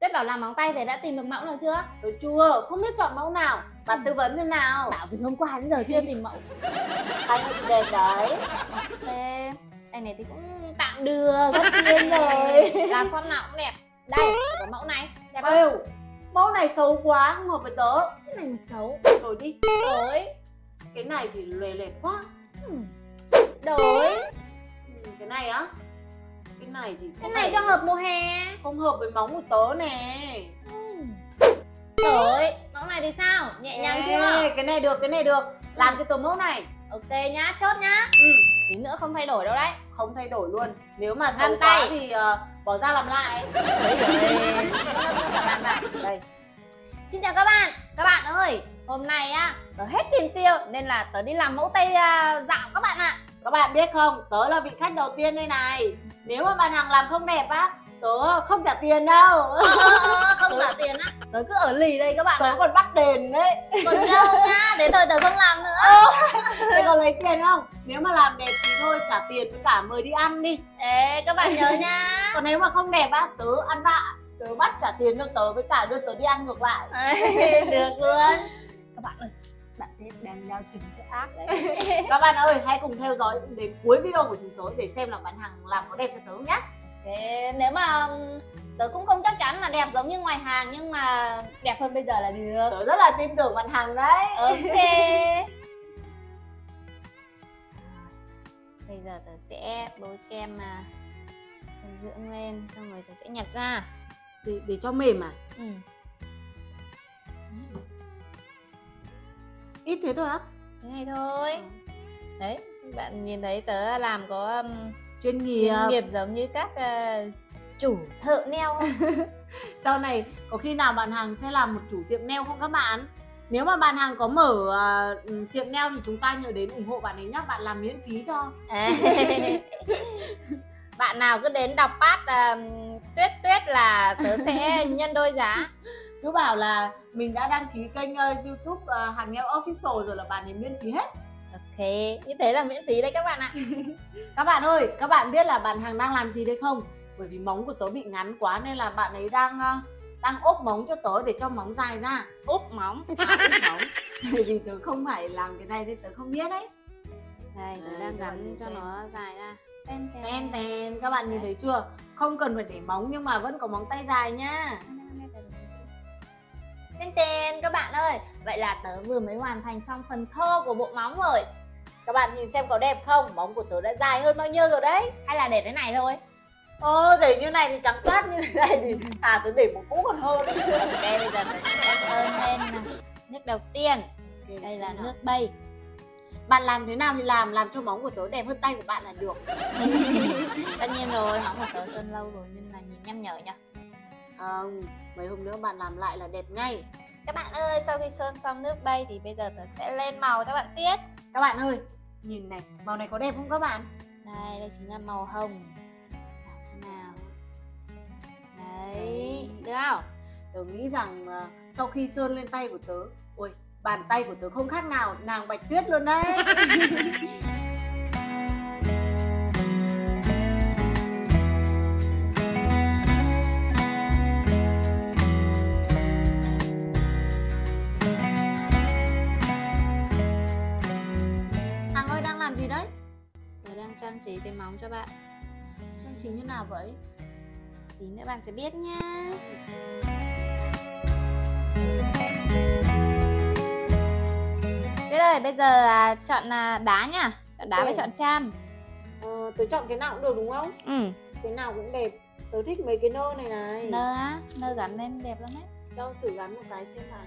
tuyết bảo làm móng tay thì đã tìm được mẫu nào chưa? Tôi chưa, không biết chọn mẫu nào. Bạn tư vấn xem nào. Bảo từ hôm qua đến giờ chưa tìm mẫu. Tay hơi đẹp đấy. Ok tay này thì cũng tạm được rất tiên rồi làm form nào cũng đẹp. Đây có mẫu này đẹp không? Êu, mẫu này xấu quá, không hợp với tớ. Cái này mà xấu. Đổi đi. Đổi. Cái này thì lề lệt quá. Hmm. đổi. Ừ, Cái này á Cái này thì có cái này cho hợp mùa hè. Không hợp với móng của tớ nè. Hmm. đổi mẫu này thì sao? Nhẹ nhàng Ê, chưa? Cái này được, cái này được. Làm cho tớ mẫu này. Ok nhá chốt nhá. Ừ, tí nữa không thay đổi đâu đấy. Không thay đổi luôn. Nếu mà xấu quá tay. thì ờ, bỏ ra làm lại. Bạn Đây. Xin chào các bạn. Các bạn ơi Hôm nay á Tớ hết tiền tiêu Nên là tớ đi làm mẫu tay à, dạo các bạn ạ Các bạn biết không, tớ là vị khách đầu tiên đây này. Nếu mà bạn hàng làm không đẹp á Tớ không trả tiền đâu. Ờ, ờ, ờ, Không trả tiền á. Tớ cứ ở lì đây các bạn Tớ còn bắt đền đấy. Còn đâu nhá Đến rồi tớ không làm nữa. Thế còn lấy tiền không? Nếu mà làm đẹp thì thôi trả tiền với cả mời đi ăn đi. Ê các bạn nhớ nhá Còn nếu mà không đẹp á, tớ ăn vạ. Tớ bắt trả tiền cho tớ với cả đưa tớ đi ăn ngược lại. Ê, Được luôn. Các bạn ơi Bạn thế đang giao tình cái ác đấy. Các bạn ơi, hãy cùng theo dõi đến cuối video của chúng tớ Để xem là bạn hàng làm có đẹp cho tớ không nhá. Thế nếu mà Tớ cũng không chắc chắn là đẹp giống như ngoài hàng Nhưng mà đẹp hơn bây giờ là được. Tớ rất là tin tưởng bạn hàng đấy. Ok. Bây giờ tớ sẽ bôi kem mà dưỡng lên xong rồi tớ sẽ nhặt ra. Để, để cho mềm à? ừ. Ít thế thôi á? thế này thôi đấy bạn nhìn thấy tớ làm có um, Chuyên nghiệp chuyên nghiệp giống như các ờ, chủ thợ neo Sau này có khi nào bạn hàng sẽ làm một chủ tiệm nail không các bạn? Nếu mà bạn hàng có mở à, ừ, tiệm nail thì chúng ta nhớ đến ủng hộ bạn ấy nhé Bạn làm miễn phí cho Ê. bạn nào cứ đến đọc phát um, tuyết tuyết là tớ sẽ nhân đôi giá Cứ bảo là mình đã đăng ký kênh ờ, youtube uh, hàng nail official rồi là bạn ấy miễn phí hết. Ok như thế là miễn phí đấy các bạn ạ. Các bạn ơi, các bạn biết là bạn hàng đang làm gì đây không? Bởi vì móng của tớ bị ngắn quá nên là bạn ấy đang ờ, đang ốp móng cho tớ để cho móng dài ra. Úp móng? À, ốp móng. Bởi vì tớ không phải làm cái này nên tớ không biết đấy. Đây tớ đang gắn cho xem. nó dài ra. Ten ten. Ten ten, các bạn nhìn thấy chưa? Không cần phải để móng nhưng mà vẫn có móng tay dài nha ten ten các bạn ơi. Vậy là tớ vừa mới hoàn thành xong phần thô của bộ móng rồi. Các bạn nhìn xem có đẹp không? Móng của tớ đã dài hơn bao nhiêu rồi đấy. Hay là để thế này thôi. Ờ, để như này thì trắng toát như thế này thì À, tớ để một cũ còn hơn đấy. Ok bây giờ tớ sẽ sơn lên nước đầu tiên. Đây là nước bay. Bạn làm thế nào thì làm, làm cho móng của tớ đẹp hơn tay của bạn là được. Tất nhiên rồi móng của tớ sơn lâu rồi nên là nhìn nhăm nhở nhở Không, mấy hôm nữa bạn làm lại là đẹp ngay. Các bạn ơi sau khi sơn xong nước bay thì bây giờ tớ sẽ lên màu cho bạn tiết Các bạn ơi, nhìn này, màu này có đẹp không các bạn? đây đây chính là màu hồng. Nào, xem nào. Đấy. được không? Tớ nghĩ rằng ờ, sau khi sơn lên tay của tớ Ôi, bàn tay của tớ không khác nào nàng bạch tuyết luôn đấy gì đấy? tớ đang trang trí cái móng cho bạn. Trang trí như nào vậy? tí nữa bạn sẽ biết nha biết rồi bây giờ à, chọn à, đá nhá. Chọn đá Ừ. chọn cham. Ờ, tớ chọn cái nào cũng được đúng không? ừ. Cái nào cũng đẹp. Tớ thích mấy cái nơ này này. Nơ á? Nơ gắn lên đẹp lắm đấy. Đâu thử gắn một cái xem nào.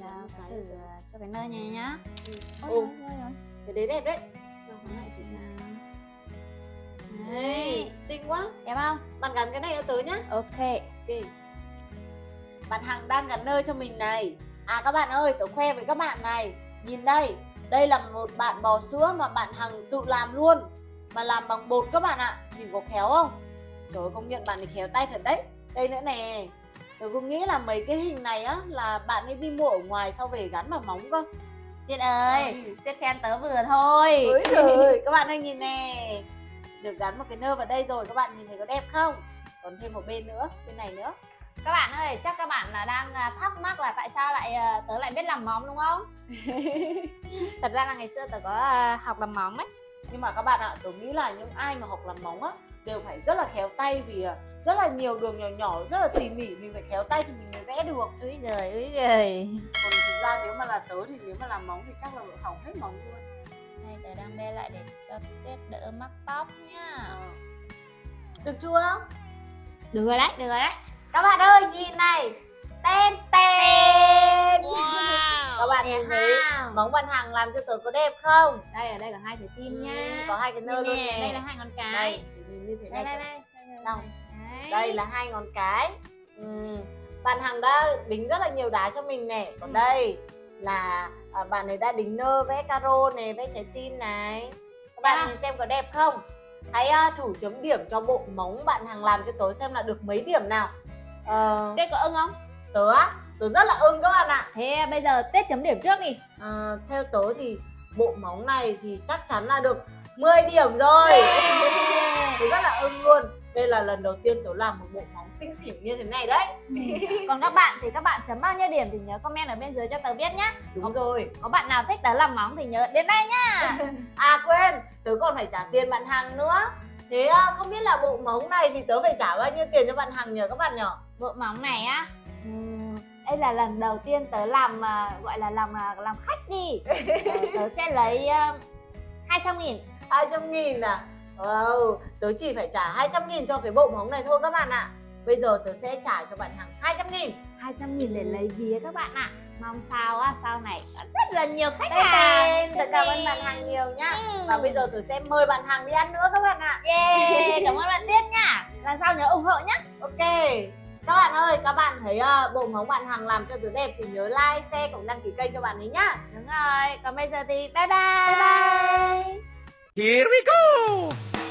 Đó, thử à, cho cái nơ này nhá. Ừ. ôi Ồ, ôi ôi ôi. Cái đấy đẹp đấy Gắn lại nào Đây, đấy xinh quá. Đẹp không? Bạn gắn cái này cho tớ nhá. Ok. Ok. Bạn Hằng đang gắn nơ cho mình này. À các bạn ơi, tớ khoe với các bạn này. Nhìn đây, đây là một bạn bò sữa mà bạn Hằng tự làm luôn. Mà làm bằng bột các bạn ạ. Nhìn có khéo không? Trời công nhận bạn này khéo tay thật đấy. Đây nữa nè. Tớ cũng nghĩ là mấy cái hình này á Là bạn ấy đi mua ở ngoài sau về gắn vào móng cơ tuyết ơi Ừ. tuyết khen tớ vừa thôi. Ôi trời các bạn ơi nhìn nè. Được gắn một cái nơ vào đây rồi Các bạn nhìn thấy có đẹp không? Còn thêm một bên nữa, bên này nữa. Các bạn ơi chắc các bạn là đang à, thắc mắc là tại sao lại à, tớ lại biết làm móng đúng không? Thật ra là ngày xưa tớ có à, học làm móng đấy nhưng mà các bạn ạ tôi nghĩ là những ai mà học làm móng á đều phải rất là khéo tay vì à, rất là nhiều đường nhỏ nhỏ rất là tỉ mỉ. Mình phải khéo tay thì mình mới vẽ được. Úi giời úi giời. Còn thực ra nếu mà là tớ thì nếu mà làm móng thì chắc là hỏng hết móng luôn. Đây tớ đang bê lại để cho tết đỡ mắc tóc nhá. Ờ. được chưa? Được rồi đấy được rồi đấy. Các bạn ơi nhìn này. Tên tên các bạn nhìn thấy móng bạn hàng làm cho tớ có đẹp không? Đây ở đây có hai trái tim Ừ, nha có hai cái nơ luôn nè, đây là hai ngón cái. Đây nhìn như thế đây này đây cho- đây Đâu? Đấy. đây là hai ngón cái. Ừm, bạn hằng đã đính rất là nhiều đá cho mình nè. Còn đây là à, bạn ấy đã đính nơ vẽ caro này vẽ trái tim này. Các bạn À. nhìn xem có đẹp không? Hãy à, thủ chấm điểm cho bộ móng bạn hằng làm cho tớ xem là được mấy điểm nào. Ờ, Tết có ưng không? tớ á tớ rất là ưng các bạn ạ. Thế bây giờ Tết chấm điểm trước đi. Ờ, theo tớ thì bộ móng này thì chắc chắn là được 10 điểm rồi. Tớ rất là ưng luôn. Đây là lần đầu tiên tớ làm một bộ móng xinh xỉu như thế này đấy. Còn các bạn thì các bạn chấm bao nhiêu điểm thì nhớ comment ở bên dưới cho tớ biết nhá. Đúng rồi. Có bạn nào thích tớ làm móng thì nhớ đến đây nhá. À quên. Tớ còn phải trả tiền bạn hàng nữa. Thế à, không biết là bộ móng này thì tớ phải trả bao nhiêu tiền cho bạn hàng nhờ các bạn nhỏ Bộ móng này á ừm, đây là lần đầu tiên tớ làm à, gọi là làm à, làm khách đi. Ờ, tớ sẽ lấy uh, 200 nghìn. 200 nghìn à? Wow, tớ chỉ phải trả 200 nghìn cho cái bộ móng này thôi các bạn ạ. Bây giờ tớ sẽ trả cho bạn hàng 200 nghìn. 200 nghìn để lấy vía các bạn ạ. Mong sao á sau này có rất là nhiều khách tên hàng. tớ cảm ơn bạn hàng nhiều nhá. Ừ. và bây giờ tớ sẽ mời bạn hàng đi ăn nữa các bạn ạ. Yeah, cảm ơn bạn Tiết nha. Lần sau nhớ ủng hộ nhá. Ok các bạn ơi các bạn thấy à, bộ móng bạn hàng làm cho tớ đẹp thì nhớ like share cũng đăng ký kênh cho bạn ấy nhá. Đúng rồi, còn bây giờ thì bye bye. Bye bye. Here we go!